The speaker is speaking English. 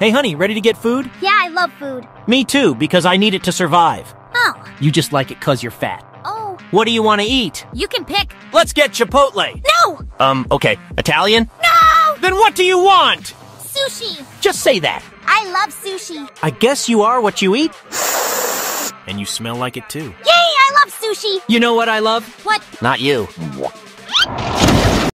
Hey, honey, ready to get food? Yeah, I love food. Me too, because I need it to survive. Oh. You just like it cause you're fat. Oh. What do you want to eat? You can pick. Let's get Chipotle. No! Um, okay. Italian? No! Then what do you want? Sushi. Just say that. I love sushi. I guess you are what you eat. And you smell like it too. Yay, I love sushi. You know what I love? What? Not you.